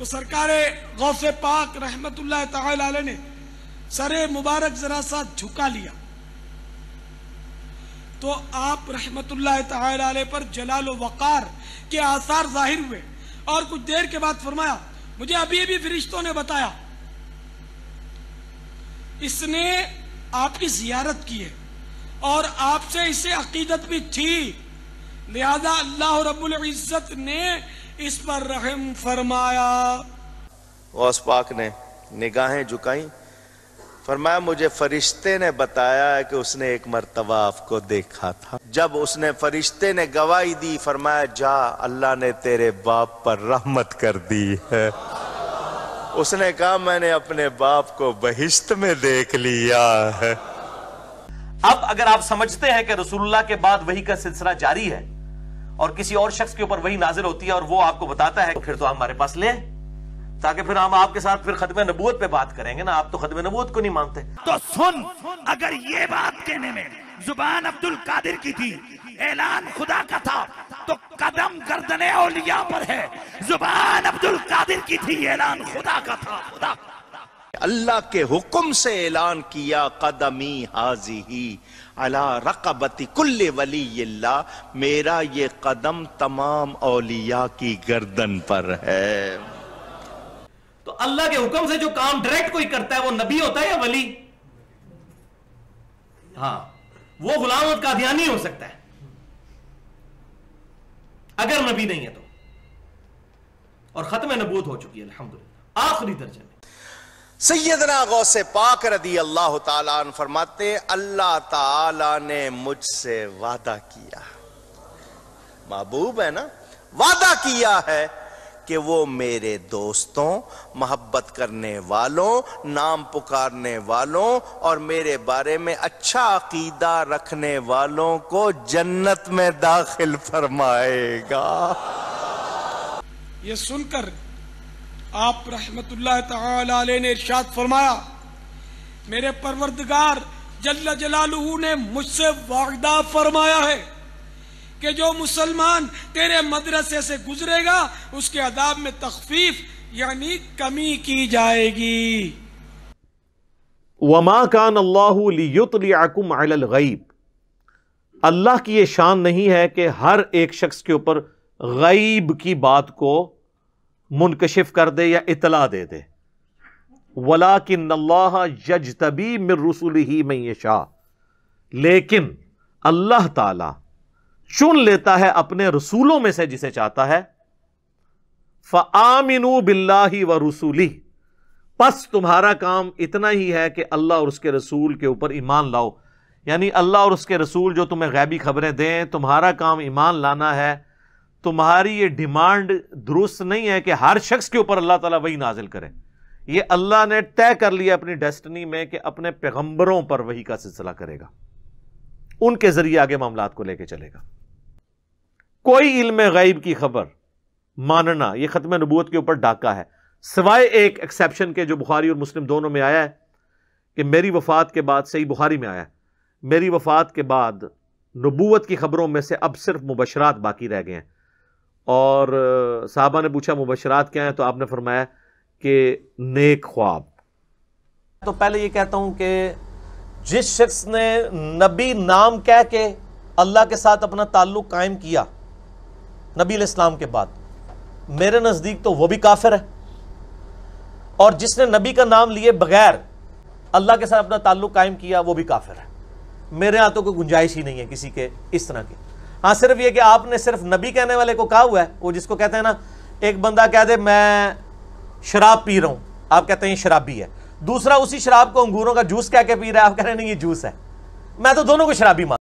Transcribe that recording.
तो सरकार गौस पाक ताला ने सरे मुबारक जरा सा झुका लिया। तो आप ताला पर जलाल वक़ार के आसार ज़ाहिर हुए और कुछ देर के बाद फरमाया, मुझे अभी भी फरिश्तों ने बताया। इसने आपकी जियारत की है और आपसे इसे अकीदत भी थी। लिहाजा अल्लाह रब्बुल इज़्ज़त ने इस पर रहम फरमाया। गौस पाक ने निगाहें झुकाई। फरमाया मुझे फरिश्ते ने बताया है कि उसने एक मरतबा आपको देखा था। जब उसने फरिश्ते ने गवाही दी फरमाया जा अल्लाह ने तेरे बाप पर रहमत कर दी है। उसने कहा मैंने अपने बाप को बहिश्त में देख लिया है। अब अगर आप समझते हैं कि रसूलुल्लाह के बाद वही का सिलसिला जारी है और किसी और शख्स के ऊपर वही नाजिल होती है और वो आपको बताता है तो फिर तो हमारे पास ले। ताकि फिर हम आपके साथ फिर खत्म नबूत पे बात करेंगे ना, आप तो खत्म नबूत को नहीं मानते। तो सुन, अगर ये बात कहने में ज़ुबान अब्दुल कादिर की थी, ऐलान खुदा का था तो कदम गर्दने औलिया पर है। ज़ुबान अब्दुल कादिर की थी, ऐलान खुदा का था। खुदा अल्लाह के हुक्म से ऐलान किया, कदमी हाजी ही अला रकबती कुल्ले वली मेरा ये कदम तमाम औलिया की गर्दन पर है। तो अल्लाह के हुक्म से जो काम डायरेक्ट कोई करता है, वो नबी होता है या वली? हाँ वो गुलाम कादियानी हो सकता है। अगर नबी नहीं है तो। और खत्म नबूत हो चुकी है, अल्हम्दुलिल्लाह। आखिरी दर्जे में। सैयदना गौस पाक रदी अल्लाह ताला फरमाते, अल्लाह ताला ने मुझसे वादा किया। महबूब है ना? वादा किया है कि वो मेरे दोस्तों, मोहब्बत करने वालों, नाम पुकारने वालों और मेरे बारे में अच्छा अकीदा रखने वालों को जन्नत में दाखिल फरमाएगा। ये सुनकर आप रहमतुल्लाह ने इरशाद फरमाया, मेरे परवरदिगार जल्ल जलालुहू ने मुझसे वादा फरमाया है कि जो मुसलमान तेरे मदरसे से गुजरेगा, उसके अदाब में तखफीफ, यानी कमी की जाएगी। वमा कान अल्लाहुम गईब। अल्लाह की ये शान नहीं है कि हर एक शख्स के ऊपर गईब की बात को मुनकशिफ कर दे या इतला दे दे वला किन अल्लाह जज तबी मिर रसुल ही में ये शाह लेकिन अल्लाह ताला चुन लेता है अपने रसूलों में से जिसे चाहता है फ़ामिनू बिल्लाही व रसूली बस तुम्हारा काम इतना ही है कि अल्लाह और उसके रसूल के ऊपर ईमान लाओ यानी अल्लाह और उसके रसूल जो तुम्हें गैबी खबरें दें तुम्हारा काम ईमान लाना है तुम्हारी ये डिमांड दुरुस्त नहीं है कि हर शख्स के ऊपर अल्लाह ताला वही नाजिल करे। ये अल्लाह ने तय कर लिया अपनी डेस्टनी में कि अपने पैगंबरों पर वही का सिलसिला करेगा। उनके ज़रिए आगे मामला को लेकर चलेगा। कोई इल्म गैब की खबर मानना यह ख़त्म नबूत के ऊपर डाका है। सिवाय एक एक्सेप्शन के जो बुखारी और मुस्लिम दोनों में आया है कि मेरी वफात के बाद, सही बुखारी में आया है, मेरी वफात के बाद नबूत की खबरों में से अब सिर्फ़ मुबशरात बाकी रह गए हैं। और साहबा ने पूछा, मुबशरात क्या है? तो आपने फरमाया कि नेक ख्वाब। तो पहले ये कहता हूँ कि जिस शख्स ने नबी नाम कह के अल्लाह के साथ अपना ताल्लुक कायम किया, नबी इस्लाम के बाद, मेरे नज़दीक तो वो भी काफिर है। और जिसने नबी का नाम लिए बगैर अल्लाह के साथ अपना ताल्लुक कायम किया, वो भी काफिर है। मेरे यहाँ तो कोई गुंजाइश ही नहीं है किसी के इस तरह की। हाँ सिर्फ़ ये कि आपने सिर्फ़ नबी कहने वाले को कहा हुआ है, वो जिसको कहते हैं ना, एक बंदा कह दे, मैं शराब पी रहा हूँ। आप कहते हैं, ये शराबी है। दूसरा, उसी शराब को अंगूरों का जूस कह के पी रहा है। आप कह रहे हैं, नहीं, ये जूस है। मैं तो दोनों को शराबी मान